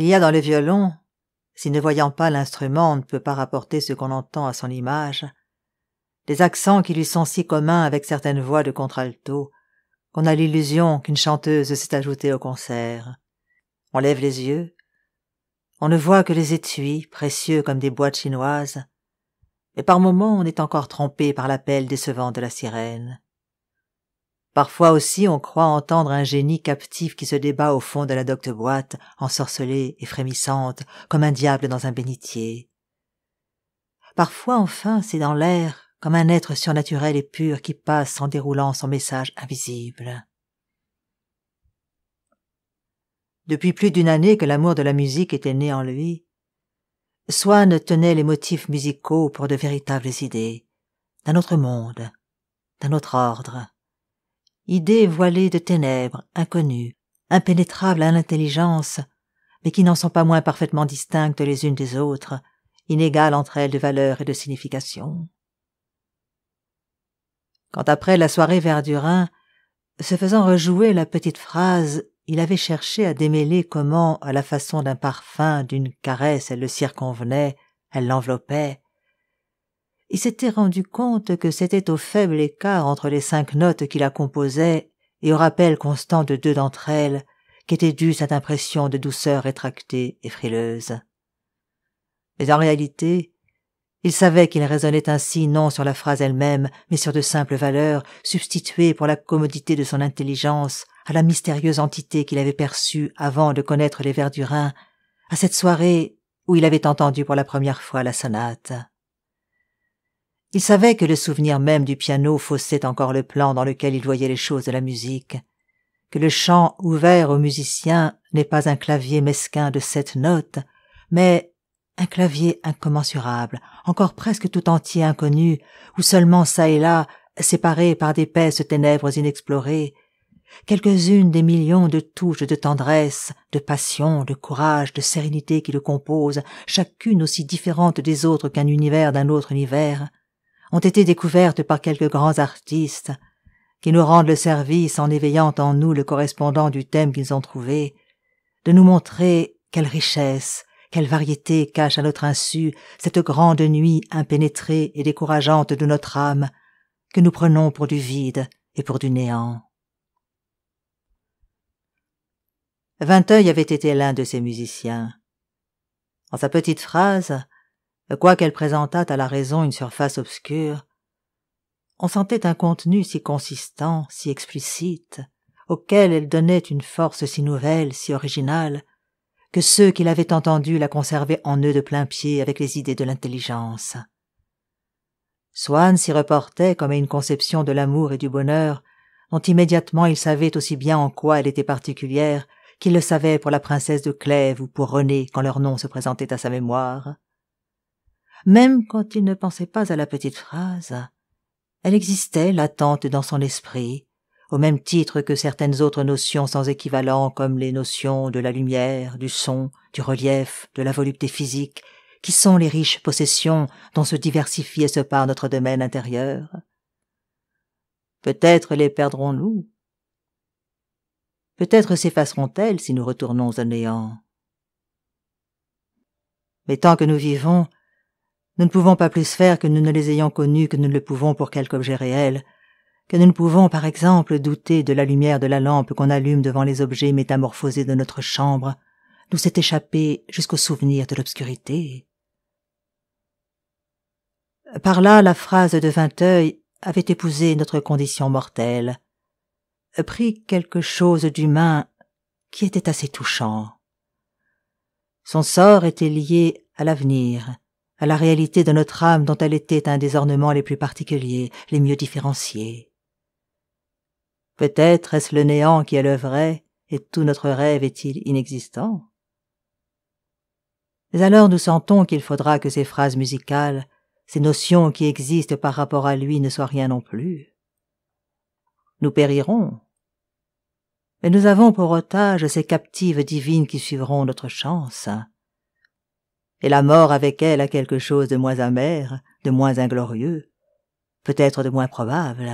Il y a dans le violon, si ne voyant pas l'instrument on ne peut pas rapporter ce qu'on entend à son image, des accents qui lui sont si communs avec certaines voix de contralto, qu'on a l'illusion qu'une chanteuse s'est ajoutée au concert. On lève les yeux, on ne voit que les étuis, précieux comme des boîtes chinoises, et par moments on est encore trompé par l'appel décevant de la sirène. Parfois aussi on croit entendre un génie captif qui se débat au fond de la docte boîte, ensorcelée et frémissante, comme un diable dans un bénitier. Parfois enfin c'est dans l'air, comme un être surnaturel et pur qui passe en déroulant son message invisible. Depuis plus d'une année que l'amour de la musique était né en lui, Swann tenait les motifs musicaux pour de véritables idées, d'un autre monde, d'un autre ordre. Idées voilées de ténèbres, inconnues, impénétrables à l'intelligence, mais qui n'en sont pas moins parfaitement distinctes les unes des autres, inégales entre elles de valeur et de signification. Quand après la soirée Verdurin, se faisant rejouer la petite phrase il avait cherché à démêler comment, à la façon d'un parfum, d'une caresse, elle le circonvenait, elle l'enveloppait. Il s'était rendu compte que c'était au faible écart entre les cinq notes qui la composaient et au rappel constant de deux d'entre elles qu'était due cette impression de douceur rétractée et frileuse. Mais en réalité, il savait qu'il résonnait ainsi non sur la phrase elle-même, mais sur de simples valeurs, substituées pour la commodité de son intelligence à la mystérieuse entité qu'il avait perçue avant de connaître les Verdurins, à cette soirée où il avait entendu pour la première fois la sonate. Il savait que le souvenir même du piano faussait encore le plan dans lequel il voyait les choses de la musique, que le chant ouvert aux musiciens n'est pas un clavier mesquin de sept notes, mais un clavier incommensurable, encore presque tout entier inconnu, où seulement çà et là, séparé par d'épaisses ténèbres inexplorées, quelques-unes des millions de touches de tendresse, de passion, de courage, de sérénité qui le composent, chacune aussi différente des autres qu'un univers d'un autre univers, ont été découvertes par quelques grands artistes, qui nous rendent le service en éveillant en nous le correspondant du thème qu'ils ont trouvé, de nous montrer quelle richesse, quelle variété cache à notre insu cette grande nuit impénétrée et décourageante de notre âme, que nous prenons pour du vide et pour du néant. Vinteuil avait été l'un de ces musiciens. En sa petite phrase, quoiqu'elle présentât à la raison une surface obscure, on sentait un contenu si consistant, si explicite, auquel elle donnait une force si nouvelle, si originale, que ceux qui l'avaient entendue la conservaient en eux de plein pied avec les idées de l'intelligence. Swann s'y reportait comme à une conception de l'amour et du bonheur, dont immédiatement il savait aussi bien en quoi elle était particulière qu'il le savait pour la princesse de Clèves ou pour Renée quand leur nom se présentait à sa mémoire. Même quand il ne pensait pas à la petite phrase, elle existait latente dans son esprit, au même titre que certaines autres notions sans équivalent comme les notions de la lumière, du son, du relief, de la volupté physique, qui sont les riches possessions dont se diversifie et se part notre domaine intérieur. Peut-être les perdrons-nous, Peut-être s'effaceront-elles si nous retournons au néant. Mais tant que nous vivons, nous ne pouvons pas plus faire que nous ne les ayons connues que nous ne le pouvons pour quelque objet réel, que nous ne pouvons, par exemple, douter de la lumière de la lampe qu'on allume devant les objets métamorphosés de notre chambre, nous s'est échappé jusqu'au souvenir de l'obscurité. Par là, la phrase de Vinteuil avait épousé notre condition mortelle, prit quelque chose d'humain qui était assez touchant. Son sort était lié à l'avenir, à la réalité de notre âme dont elle était un des ornements les plus particuliers, les mieux différenciés. Peut-être est-ce le néant qui est le vrai, et tout notre rêve est-il inexistant? Mais alors nous sentons qu'il faudra que ces phrases musicales, ces notions qui existent par rapport à lui ne soient rien non plus. Nous périrons, mais nous avons pour otage ces captives divines qui suivront notre chance. Et la mort avec elle a quelque chose de moins amer, de moins inglorieux, peut-être de moins probable.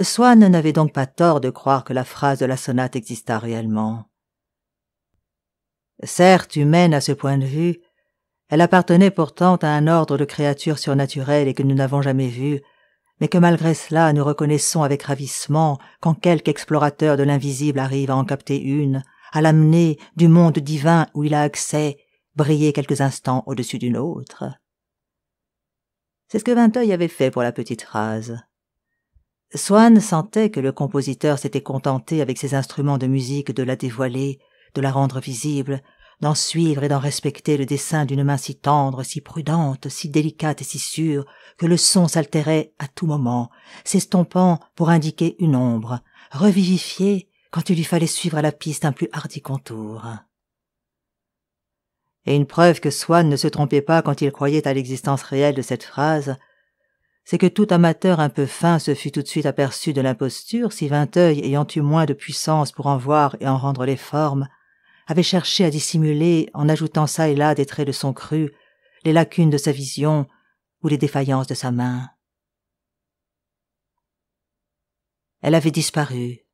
Swann n'avait donc pas tort de croire que la phrase de la sonate exista réellement. Certes humaine à ce point de vue, elle appartenait pourtant à un ordre de créatures surnaturelles et que nous n'avons jamais vues, mais que malgré cela nous reconnaissons avec ravissement quand quelque explorateur de l'invisible arrive à en capter une, à l'amener du monde divin où il a accès, briller quelques instants au-dessus d'une autre. C'est ce que Vinteuil avait fait pour la petite phrase. Swann sentait que le compositeur s'était contenté avec ses instruments de musique de la dévoiler, de la rendre visible, d'en suivre et d'en respecter le dessin d'une main si tendre, si prudente, si délicate et si sûre, que le son s'altérait à tout moment, s'estompant pour indiquer une ombre, revivifié quand il lui fallait suivre à la piste un plus hardi contour. Et une preuve que Swann ne se trompait pas quand il croyait à l'existence réelle de cette phrase, c'est que tout amateur un peu fin se fut tout de suite aperçu de l'imposture si Vinteuil, ayant eu moins de puissance pour en voir et en rendre les formes, avait cherché à dissimuler, en ajoutant çà et là des traits de son cru, les lacunes de sa vision ou les défaillances de sa main. Elle avait disparu.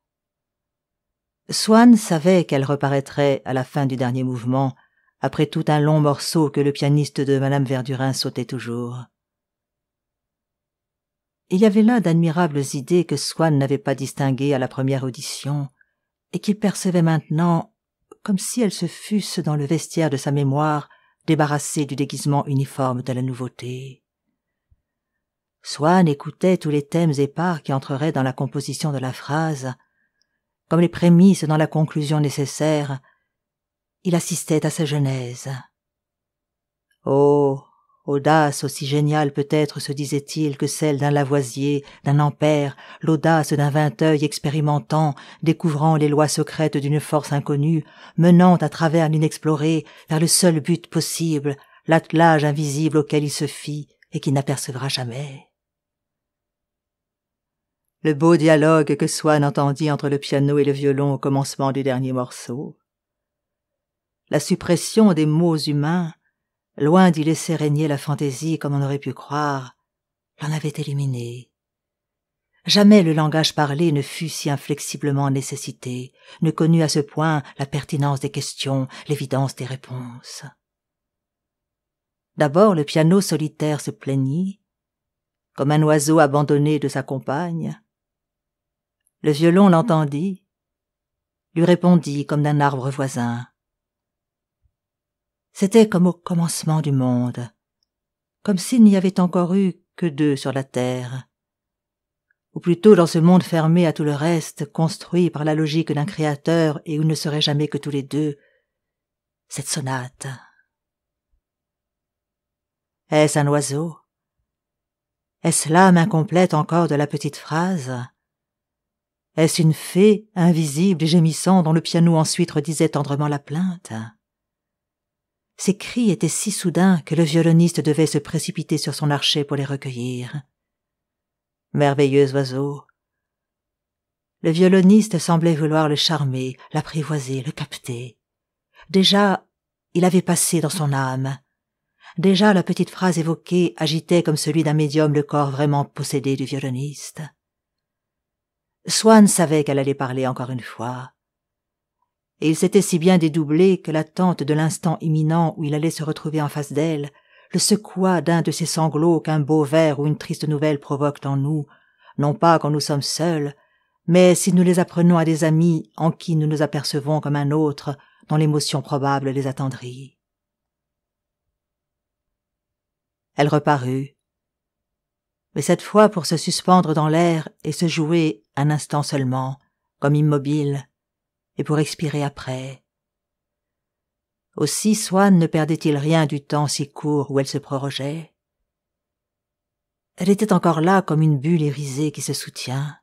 Swann savait qu'elle reparaîtrait à la fin du dernier mouvement, après tout un long morceau que le pianiste de Madame Verdurin sautait toujours. Il y avait là d'admirables idées que Swann n'avait pas distinguées à la première audition, et qu'il percevait maintenant comme si elles se fussent dans le vestiaire de sa mémoire débarrassées du déguisement uniforme de la nouveauté. Swann écoutait tous les thèmes épars qui entreraient dans la composition de la phrase, comme les prémices dans la conclusion nécessaire, il assistait à sa genèse. Oh, Audace aussi géniale peut-être se disait-il que celle d'un Lavoisier, d'un Ampère, l'audace d'un Vinteuil expérimentant, découvrant les lois secrètes d'une force inconnue, menant à travers l'inexploré vers le seul but possible, l'attelage invisible auquel il se fit et qui n'apercevra jamais. Le beau dialogue que Swann entendit entre le piano et le violon au commencement du dernier morceau. La suppression des mots humains, loin d'y laisser régner la fantaisie comme on aurait pu croire, l'en avait éliminé. Jamais le langage parlé ne fut si inflexiblement nécessité, ne connut à ce point la pertinence des questions, l'évidence des réponses. D'abord le piano solitaire se plaignit, comme un oiseau abandonné de sa compagne. Le violon l'entendit, lui répondit comme d'un arbre voisin. C'était comme au commencement du monde, comme s'il n'y avait encore eu que deux sur la terre, ou plutôt dans ce monde fermé à tout le reste, construit par la logique d'un créateur et où ne seraient jamais que tous les deux, cette sonate. Est-ce un oiseau? Est-ce l'âme incomplète encore de la petite phrase? Est-ce une fée invisible et gémissant dont le piano ensuite redisait tendrement la plainte? Ces cris étaient si soudains que le violoniste devait se précipiter sur son archet pour les recueillir. Merveilleux oiseau. Le violoniste semblait vouloir le charmer, l'apprivoiser, le capter. Déjà, il avait passé dans son âme. Déjà la petite phrase évoquée agitait comme celui d'un médium le corps vraiment possédé du violoniste. Swann savait qu'elle allait parler encore une fois et il s'était si bien dédoublé que l'attente de l'instant imminent où il allait se retrouver en face d'elle le secoua d'un de ces sanglots qu'un beau vers ou une triste nouvelle provoquent en nous, non pas quand nous sommes seuls, mais si nous les apprenons à des amis en qui nous nous apercevons comme un autre dont l'émotion probable les attendrit. Elle reparut, mais cette fois pour se suspendre dans l'air et se jouer un instant seulement, comme immobile, et pour expirer après. Aussi Swann ne perdait-il rien du temps si court où elle se prorogeait. Elle était encore là comme une bulle irisée qui se soutient.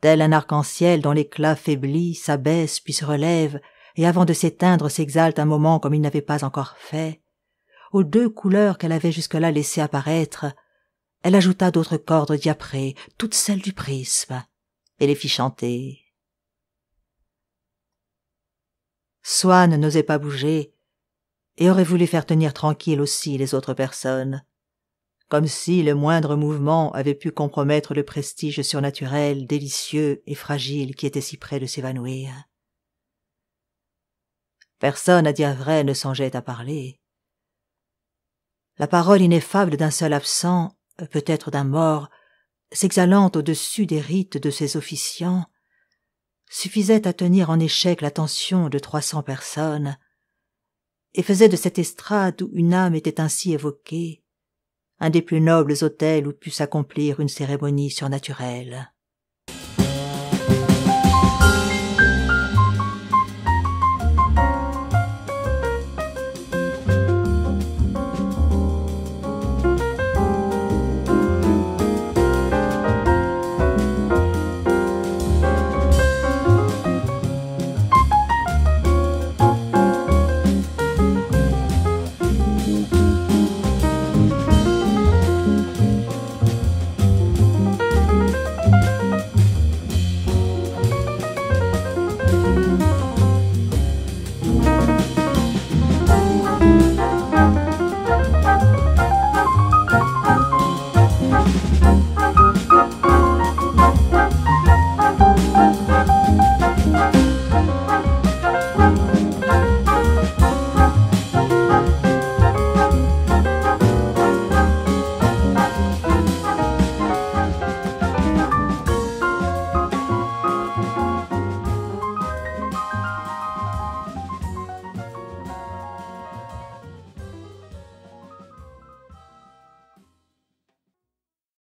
Tel un arc-en-ciel dont l'éclat faiblit, s'abaisse puis se relève, et avant de s'éteindre s'exalte un moment comme il n'avait pas encore fait, aux deux couleurs qu'elle avait jusque-là laissé apparaître, elle ajouta d'autres cordes diaprées, toutes celles du prisme, et les fit chanter Swann n'osait pas bouger, et aurait voulu faire tenir tranquille aussi les autres personnes, comme si le moindre mouvement avait pu compromettre le prestige surnaturel, délicieux et fragile qui était si près de s'évanouir. Personne, à dire vrai, ne songeait à parler. La parole ineffable d'un seul absent, peut-être d'un mort, s'exhalant au-dessus des rites de ses officiants, suffisait à tenir en échec l'attention de trois cents personnes, et faisait de cette estrade où une âme était ainsi évoquée un des plus nobles hôtels où pût s'accomplir une cérémonie surnaturelle.